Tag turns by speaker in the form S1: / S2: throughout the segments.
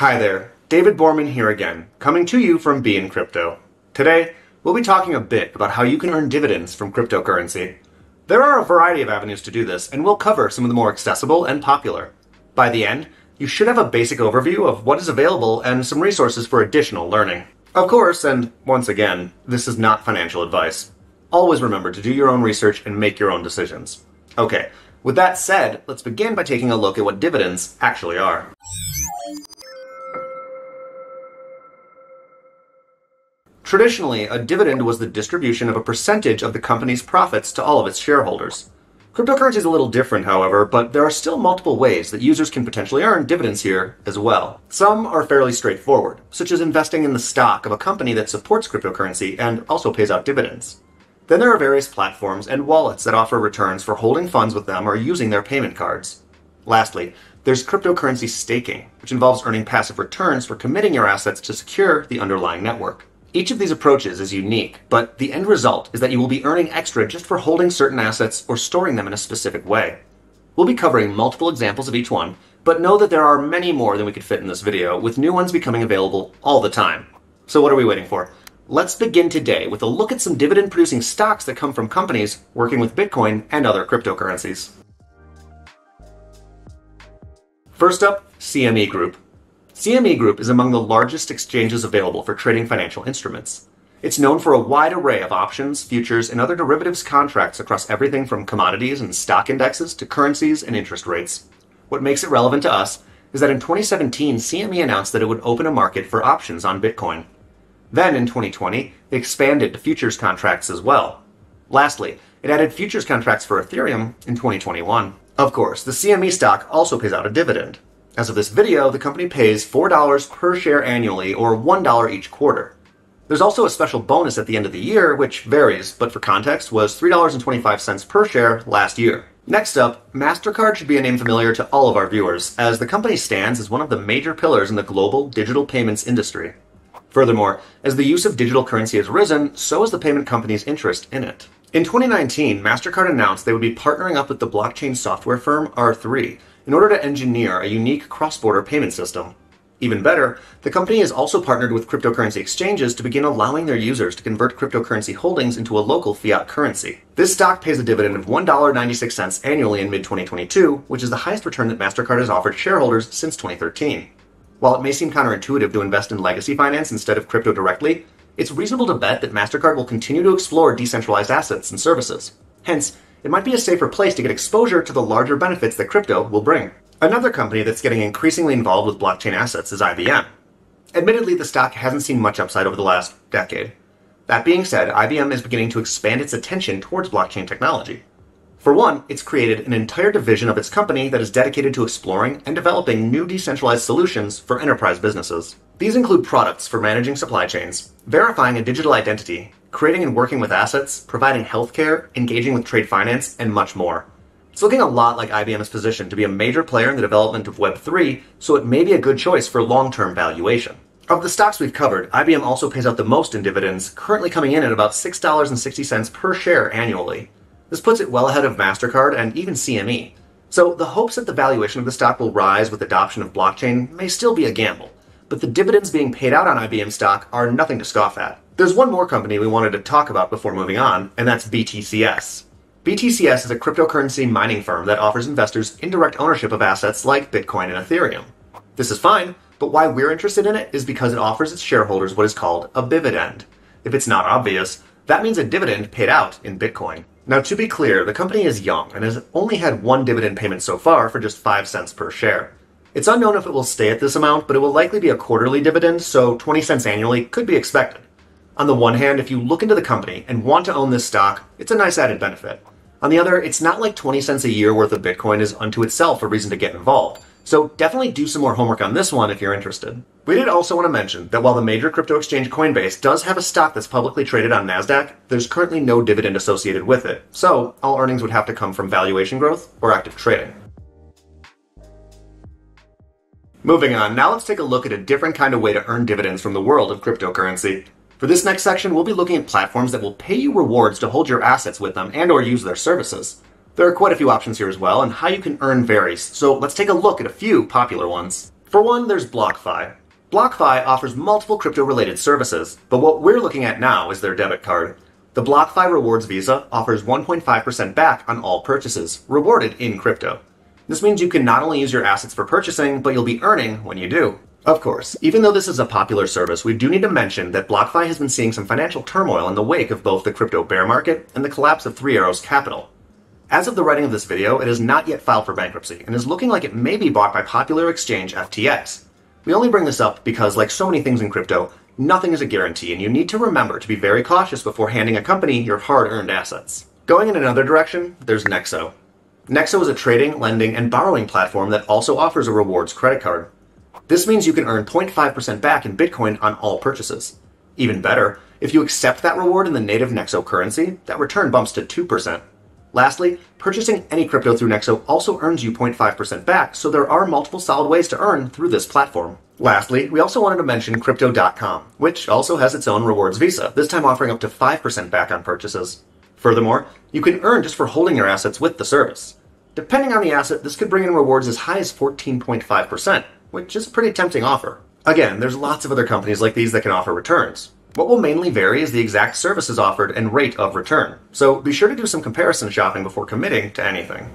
S1: Hi there, David Borman here again, coming to you from BeInCrypto. Today, we'll be talking a bit about how you can earn dividends from cryptocurrency. There are a variety of avenues to do this, and we'll cover some of the more accessible and popular. By the end, you should have a basic overview of what is available and some resources for additional learning. Of course, and once again, this is not financial advice. Always remember to do your own research and make your own decisions. Okay, with that said, let's begin by taking a look at what dividends actually are. Traditionally, a dividend was the distribution of a percentage of the company's profits to all of its shareholders. Cryptocurrency is a little different, however, but there are still multiple ways that users can potentially earn dividends here as well. Some are fairly straightforward, such as investing in the stock of a company that supports cryptocurrency and also pays out dividends. Then there are various platforms and wallets that offer returns for holding funds with them or using their payment cards. Lastly, there's cryptocurrency staking, which involves earning passive returns for committing your assets to secure the underlying network. Each of these approaches is unique, but the end result is that you will be earning extra just for holding certain assets or storing them in a specific way. We'll be covering multiple examples of each one, but know that there are many more than we could fit in this video, with new ones becoming available all the time. So what are we waiting for? Let's begin today with a look at some dividend producing stocks that come from companies working with Bitcoin and other cryptocurrencies. First up, CME Group. CME Group is among the largest exchanges available for trading financial instruments. It's known for a wide array of options, futures, and other derivatives contracts across everything from commodities and stock indexes to currencies and interest rates. What makes it relevant to us is that in 2017, CME announced that it would open a market for options on Bitcoin. Then in 2020, it expanded to futures contracts as well. Lastly, it added futures contracts for Ethereum in 2021. Of course, the CME stock also pays out a dividend, as of this video, the company pays $4 per share annually or $1 each quarter. There's also a special bonus at the end of the year, which varies, but for context, was $3.25 per share last year. Next up, MasterCard should be a name familiar to all of our viewers, as the company stands as one of the major pillars in the global digital payments industry. Furthermore, as the use of digital currency has risen, so has the payment company's interest in it. In 2019, MasterCard announced they would be partnering up with the blockchain software firm R3 in order to engineer a unique cross-border payment system. Even better, the company has also partnered with cryptocurrency exchanges to begin allowing their users to convert cryptocurrency holdings into a local fiat currency. This stock pays a dividend of $1.96 annually in mid 2022, which is the highest return that MasterCard has offered shareholders since 2013. While it may seem counterintuitive to invest in legacy finance instead of crypto directly, it's reasonable to bet that MasterCard will continue to explore decentralized assets and services. Hence, it might be a safer place to get exposure to the larger benefits that crypto will bring. Another company that's getting increasingly involved with blockchain assets is IBM. Admittedly, the stock hasn't seen much upside over the last decade. That being said, IBM is beginning to expand its attention towards blockchain technology. For one, it's created an entire division of its company that is dedicated to exploring and developing new decentralized solutions for enterprise businesses. These include products for managing supply chains, verifying a digital identity, creating and working with assets, providing healthcare, engaging with trade finance, and much more. It's looking a lot like IBM's position to be a major player in the development of Web3, so it may be a good choice for long term valuation. Of the stocks we've covered, IBM also pays out the most in dividends, currently coming in at about $6.60 per share annually. This puts it well ahead of MasterCard and even CME. So the hopes that the valuation of the stock will rise with adoption of blockchain may still be a gamble, but the dividends being paid out on IBM stock are nothing to scoff at. There's one more company we wanted to talk about before moving on, and that's BTCS. BTCS is a cryptocurrency mining firm that offers investors indirect ownership of assets like Bitcoin and Ethereum. This is fine, but why we're interested in it is because it offers its shareholders what is called a bividend. If it's not obvious, that means a bividend paid out in Bitcoin. Now, to be clear, the company is young and has only had one dividend payment so far for just 5 cents per share. It's unknown if it will stay at this amount, but it will likely be a quarterly dividend, so 20 cents annually could be expected. On the one hand, if you look into the company and want to own this stock, it's a nice added benefit. On the other, it's not like 20 cents a year worth of Bitcoin is unto itself a reason to get involved. So definitely do some more homework on this one if you're interested. We did also want to mention that while the major crypto exchange Coinbase does have a stock that's publicly traded on NASDAQ, there's currently no dividend associated with it. So all earnings would have to come from valuation growth or active trading. Moving on, now let's take a look at a different kind of way to earn dividends from the world of cryptocurrency. For this next section, we'll be looking at platforms that will pay you rewards to hold your assets with them and or use their services. There are quite a few options here as well, and how you can earn varies, so let's take a look at a few popular ones. For one, there's BlockFi. BlockFi offers multiple crypto related services, but what we're looking at now is their debit card. The BlockFi Rewards Visa offers 1.5% back on all purchases, rewarded in crypto. This means you can not only use your assets for purchasing, but you'll be earning when you do. Of course, even though this is a popular service, we do need to mention that BlockFi has been seeing some financial turmoil in the wake of both the crypto bear market and the collapse of Three Arrows Capital. As of the writing of this video, it has not yet filed for bankruptcy and is looking like it may be bought by popular exchange FTX. We only bring this up because, like so many things in crypto, nothing is a guarantee, and you need to remember to be very cautious before handing a company your hard earned assets. Going in another direction, there's Nexo. Nexo is a trading, lending, and borrowing platform that also offers a rewards credit card. This means you can earn 0.5% back in Bitcoin on all purchases. Even better, if you accept that reward in the native Nexo currency, that return bumps to 2%. Lastly, purchasing any crypto through Nexo also earns you 0.5% back, so there are multiple solid ways to earn through this platform. Lastly, we also wanted to mention Crypto.com, which also has its own rewards visa, this time offering up to 5% back on purchases. Furthermore, you can earn just for holding your assets with the service. Depending on the asset, this could bring in rewards as high as 14.5%, which is a pretty tempting offer. Again, there's lots of other companies like these that can offer returns. What will mainly vary is the exact services offered and rate of return, so be sure to do some comparison shopping before committing to anything.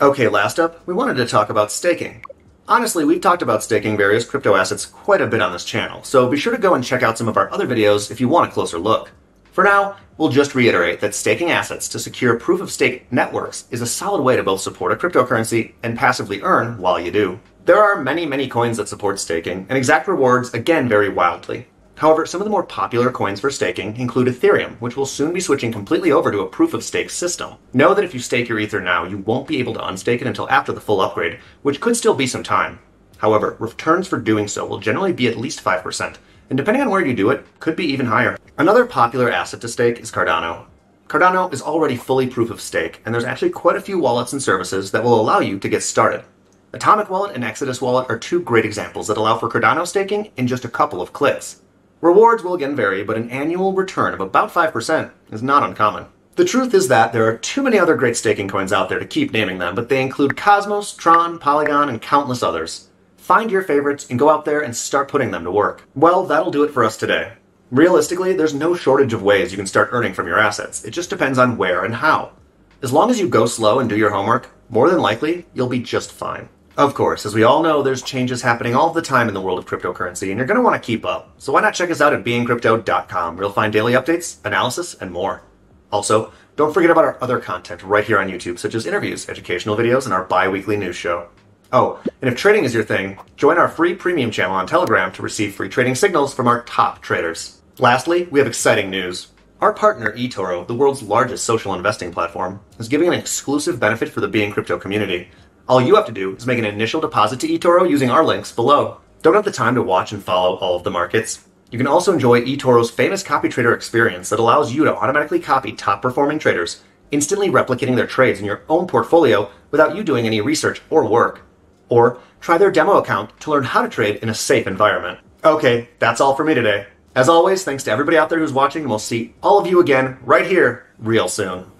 S1: Okay, last up, we wanted to talk about staking. Honestly, we've talked about staking various crypto assets quite a bit on this channel, so be sure to go and check out some of our other videos if you want a closer look. For now, we'll just reiterate that staking assets to secure proof of stake networks is a solid way to both support a cryptocurrency and passively earn while you do. There are many, many coins that support staking, and exact rewards again vary wildly. However, some of the more popular coins for staking include Ethereum, which will soon be switching completely over to a proof of stake system. Know that if you stake your Ether now, you won't be able to unstake it until after the full upgrade, which could still be some time. However, returns for doing so will generally be at least 5%, and depending on where you do it, could be even higher. Another popular asset to stake is Cardano. Cardano is already fully proof of stake, and there's actually quite a few wallets and services that will allow you to get started. Atomic Wallet and Exodus Wallet are two great examples that allow for Cardano staking in just a couple of clicks. Rewards will again vary, but an annual return of about 5% is not uncommon. The truth is that there are too many other great staking coins out there to keep naming them, but they include Cosmos, Tron, Polygon, and countless others. Find your favorites and go out there and start putting them to work. Well, that'll do it for us today. Realistically, there's no shortage of ways you can start earning from your assets. It just depends on where and how. As long as you go slow and do your homework, more than likely, you'll be just fine. Of course, as we all know, there's changes happening all the time in the world of cryptocurrency, and you're going to want to keep up. So why not check us out at beincrypto.com, where you'll find daily updates, analysis, and more. Also, don't forget about our other content right here on YouTube, such as interviews, educational videos, and our bi-weekly news show. Oh, and if trading is your thing, join our free premium channel on Telegram to receive free trading signals from our top traders. Lastly, we have exciting news. Our partner eToro, the world's largest social investing platform, is giving an exclusive benefit for the BeInCrypto community. All you have to do is make an initial deposit to eToro using our links below. Don't have the time to watch and follow all of the markets? You can also enjoy eToro's famous copy trader experience that allows you to automatically copy top performing traders, instantly replicating their trades in your own portfolio without you doing any research or work. Or try their demo account to learn how to trade in a safe environment. Okay, that's all for me today. As always, thanks to everybody out there who's watching, and we'll see all of you again right here real soon.